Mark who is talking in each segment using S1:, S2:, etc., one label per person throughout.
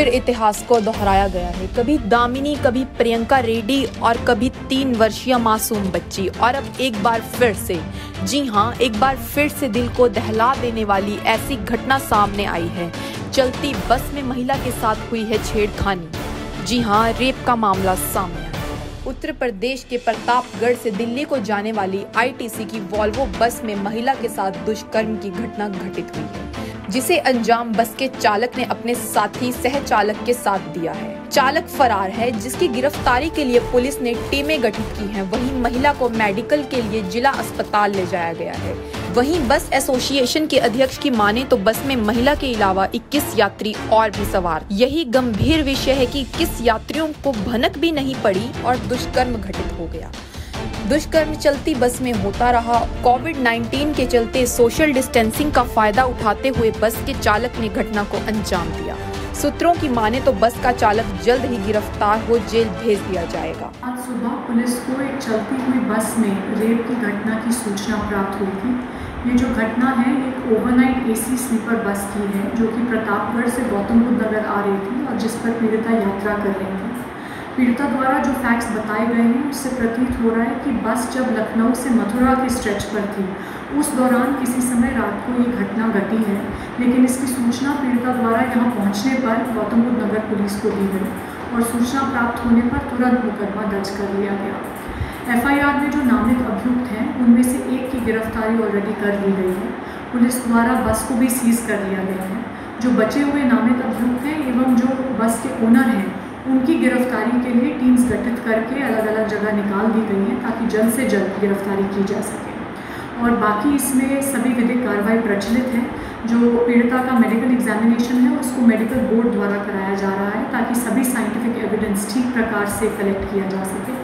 S1: फिर इतिहास को दोहराया गया है। कभी दामिनी, कभी प्रियंका रेड्डी और कभी तीन वर्षीय मासूम बच्ची। और अब एक बार फिर से, जी हाँ एक बार फिर से दिल को दहला देने वाली ऐसी घटना सामने आई है। चलती बस में महिला के साथ हुई है छेड़खानी। जी हाँ रेप का मामला सामने उत्तर प्रदेश के प्रतापगढ़ से दिल्ली को जाने वाली आईटीसी की वॉल्वो बस में महिला के साथ दुष्कर्म की घटना घटित हुई है। जिसे अंजाम बस के चालक ने अपने साथी सह चालक के साथ दिया है। चालक फरार है, जिसकी गिरफ्तारी के लिए पुलिस ने टीमें गठित की हैं। वहीं महिला को मेडिकल के लिए जिला अस्पताल ले जाया गया है। वहीं बस एसोसिएशन के अध्यक्ष की माने तो बस में महिला के अलावा 21 यात्री और भी सवार। यही गंभीर विषय है कि किस यात्रियों को भनक भी नहीं पड़ी और दुष्कर्म घटित हो गया। दुष्कर्म चलती बस में होता रहा। कोविड 19 के चलते सोशल डिस्टेंसिंग का फ़ायदा उठाते हुए बस के चालक ने घटना को अंजाम दिया। सूत्रों की माने तो बस का चालक जल्द ही गिरफ़्तार हो, जेल भेज दिया जाएगा।
S2: आज सुबह पुलिस को एक चलती हुई बस में रेप की घटना की सूचना प्राप्त हुई थी। ये जो घटना है, एक ओवरनाइट एसी स्लीपर बस की है, जो कि प्रतापगढ़ से गौतम बुद्ध नगर आ रही थी और जिस पर पीड़िता यात्रा कर रही थी। पीड़िता द्वारा जो फैक्ट्स बताए गए हैं, उससे प्रतीत हो रहा है कि बस जब लखनऊ से मथुरा के स्ट्रेच पर थी, उस दौरान किसी समय रात को ये घटना घटी है, लेकिन इसकी सूचना पीड़िता द्वारा यहाँ पहुँचने पर गौतम बुद्ध नगर पुलिस को दी गई और सूचना प्राप्त होने पर तुरंत मुकदमा दर्ज कर लिया गया। एफआईआर में जो नामित अभियुक्त हैं, उनमें से एक की गिरफ्तारी ऑलरेडी कर ली गई है। पुलिस द्वारा बस को भी सीज कर लिया गया है। जो बचे हुए नामित अभियुक्त हैं एवं जो बस के ओनर हैं उनकी गिरफ्तारी के लिए टीम्स गठित करके अलग अलग जगह निकाल दी गई हैं ताकि जल्द से जल्द गिरफ्तारी की जा सके। और बाकी इसमें सभी विधिक कार्रवाई प्रचलित है, जो पीड़िता का मेडिकल एग्जामिनेशन है, उसको मेडिकल बोर्ड द्वारा कराया जा रहा है ताकि सभी साइंटिफिक एविडेंस ठीक प्रकार से कलेक्ट किया जा सके।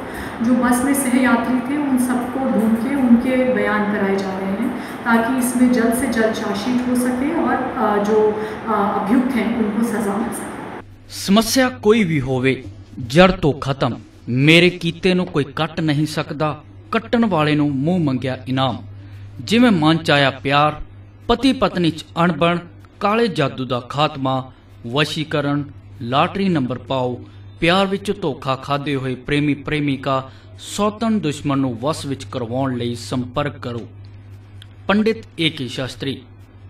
S2: जो बस में सह यात्री थे, उन सबको ढूंढ के उनके बयान कराए जा रहे हैं ताकि इसमें जल्द से जल्द चार्जशीट हो सके और जो अभियुक्त हैं, उनको सजा मिल सके।
S3: ਸਮੱਸਿਆ ਕੋਈ ਵੀ ਹੋਵੇ ਜੜ ਤੋਂ ਖਤਮ। ਮੇਰੇ ਕੀਤੇ ਨੂੰ ਕੋਈ ਕੱਟ ਨਹੀਂ ਸਕਦਾ। ਕੱਟਣ ਵਾਲੇ ਨੂੰ ਮੂੰਹ ਮੰਗਿਆ ਇਨਾਮ। ਜਿਵੇਂ ਮਨ ਚ ਆਇਆ ਪਿਆਰ, ਪਤੀ ਪਤਨੀ ਚ ਅਣਬਣ, ਕਾਲੇ ਜਾਦੂ ਦਾ ਖਾਤਮਾ, ਵਸ਼ੀਕਰਨ, ਲਾਟਰੀ ਨੰਬਰ ਪਾਓ, ਪਿਆਰ ਵਿੱਚ ਧੋਖਾ ਖਾਦੇ ਹੋਏ ਪ੍ਰੇਮੀ ਪ੍ਰੇਮਿਕਾ, ਸੌਤਨ ਦੁਸ਼ਮਣ ਨੂੰ ਵਸ ਵਿੱਚ ਕਰਵਾਉਣ ਲਈ ਸੰਪਰਕ ਕਰੋ। ਪੰਡਿਤ ਏਕੇ ਸ਼ਾਸਤਰੀ,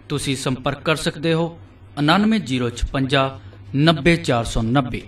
S3: ਤੁਸੀਂ ਸੰਪਰਕ ਕਰ ਸਕਦੇ ਹੋ 9906 नब्बे चार सौ नब्बे।